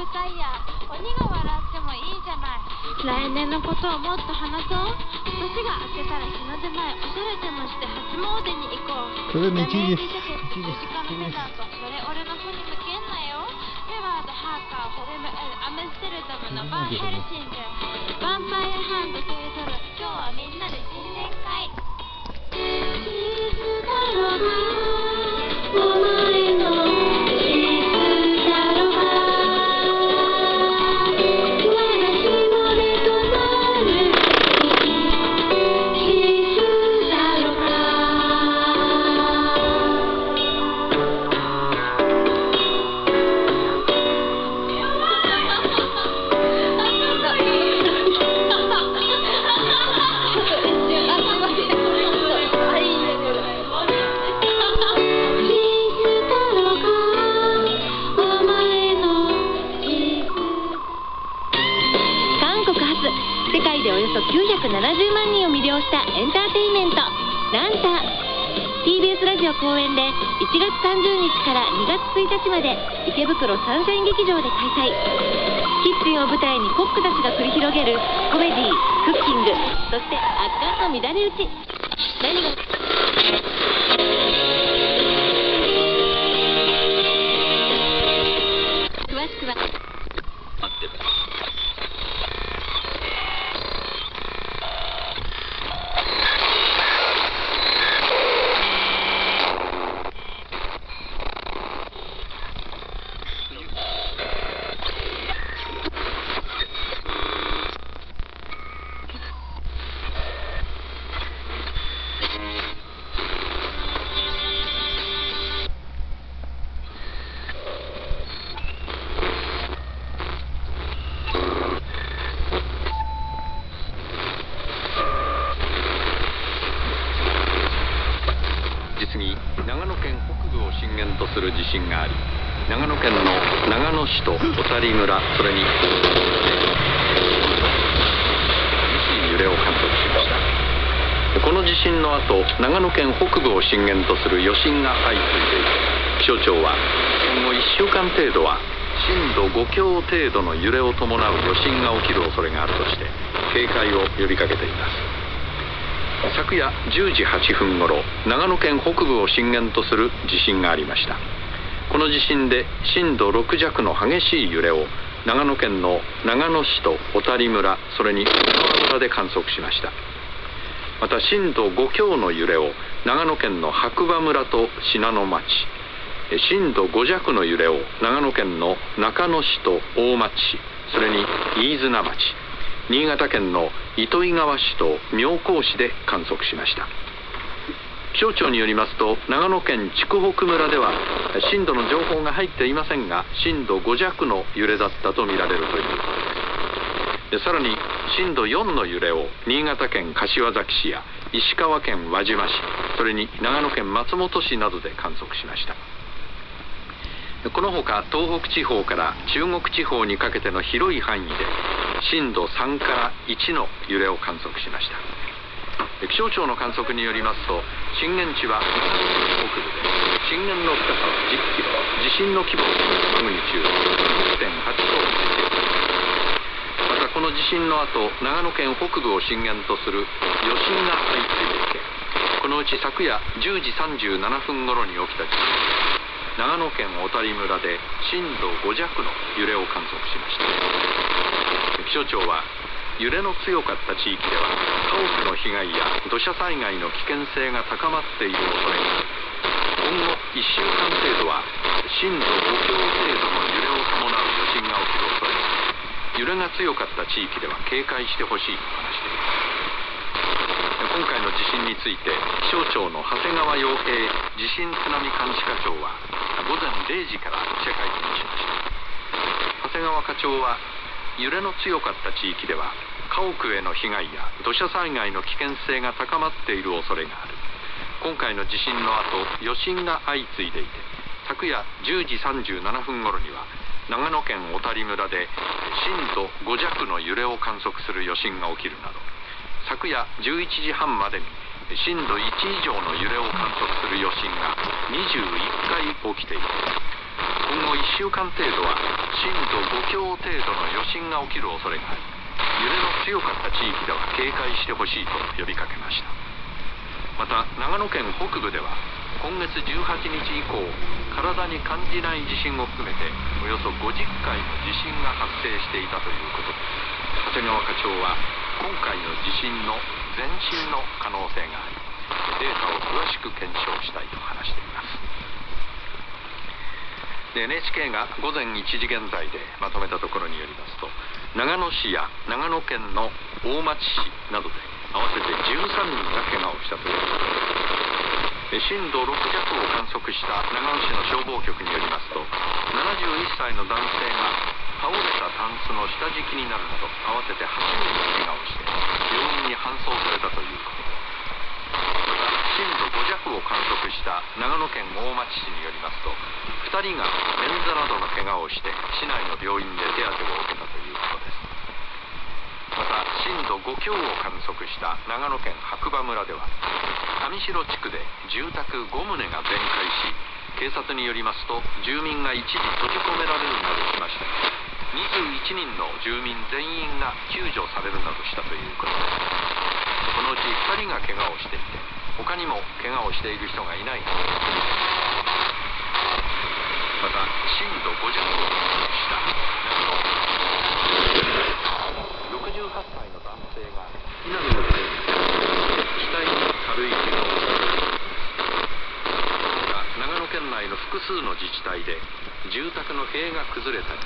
舞台や鬼が笑ってもいいじゃない。来年のことをもっと話そう。年が明けたら日の出前おしゃれでもして初詣に行こう。それ道です。ダメージジャケット道です手近のペダントそれ俺の子に向けんなよ。フェワードハーカーホルムエルアムステルダムのバンヘルシング。ヴァンパイアハンドという今日はみんなで新年会世界でおよそ970万人を魅了したエンターテインメント。ランタ TBS ラジオ公演で1月30日から2月1日まで池袋サンシャイン劇場で開催。キッチンを舞台にコックたちが繰り広げるコメディクッキングそして圧巻の乱れ打ち。何が？長野県北部を震源とする地震があり長野県の長野市と小谷村それに激しい揺れを観測しました。この地震の後長野県北部を震源とする余震が相次いでいて気象庁は今後1週間程度は震度5強程度の揺れを伴う余震が起きる恐れがあるとして警戒を呼びかけています。昨夜10時8分ごろ長野県北部を震源とする地震がありました。この地震で震度6弱の激しい揺れを長野県の長野市と小谷村それに小川村で観測しました。また震度5強の揺れを長野県の白馬村と信濃町え震度5弱の揺れを長野県の中野市と大町市それに飯綱町新潟県の糸魚川市と妙高市で観測しました。気象庁によりますと長野県筑北村では震度の情報が入っていませんが震度5弱の揺れだったとみられるという。ことですでさらに震度4の揺れを新潟県柏崎市や石川県輪島市それに長野県松本市などで観測しました。このほか東北地方から中国地方にかけての広い範囲で震度3から1の揺れを観測しました。気象庁の観測によりますと震源地は北部で震源の深さは10キロ地震の規模はマグニチュード6.8とまたこの地震の後長野県北部を震源とする余震が相次いでいてこのうち昨夜10時37分頃に起きた地震。長野県小谷村で震度5弱の揺れを観測しました。気象庁は揺れの強かった地域では家屋の被害や土砂災害の危険性が高まっている恐れがあり今後1週間程度は震度5強程度の揺れを伴う余震が起きる恐れがあり揺れが強かった地域では警戒してほしい。と話しています今回の地震について気象庁の長谷川洋平地震津波監視課長は午前0時から記者会見しました。長谷川課長は揺れの強かった地域では家屋への被害や土砂災害の危険性が高まっている恐れがある。今回の地震の後余震が相次いでいて昨夜10時37分頃には長野県小谷村で震度5弱の揺れを観測する余震が起きるなど昨夜11時半までに震度1以上の揺れを観測する余震が21回起きています今後1週間程度は震度5強程度の余震が起きる恐れがあり揺れの強かった地域では警戒してほしいと呼びかけました。また長野県北部では今月18日以降体に感じない地震を含めておよそ50回の地震が発生していたということで長谷川課長は今回の地震の前震の可能性がありデータを詳しく検証したいと話しています。で NHK が午前1時現在でまとめたところによりますと長野市や長野県の大町市などで合わせて13人が怪我をしたということです。震度6弱を観測した長野市の消防局によりますと71歳の男性が倒れたタンスの下敷きになるなど合わせて8人が怪我をして病院に搬送されたということです。また震度5弱を観測した長野県大町市によりますと2人が捻挫などの怪我をして市内の病院で手当てを受けたということです。また震度5強を観測した長野県白馬村では上城地区で住宅5棟が全壊し警察によりますと住民が一時閉じ込められるなどしました。21人の住民全員が救助されるなどしたということです。このうち2人が怪我をしていて他にも怪我をしている人がいない。また震度5弱を観測した。68歳の男性が避難のために額に軽い怪我をした。また長野県内の複数の自治体で住宅の塀が崩れた。り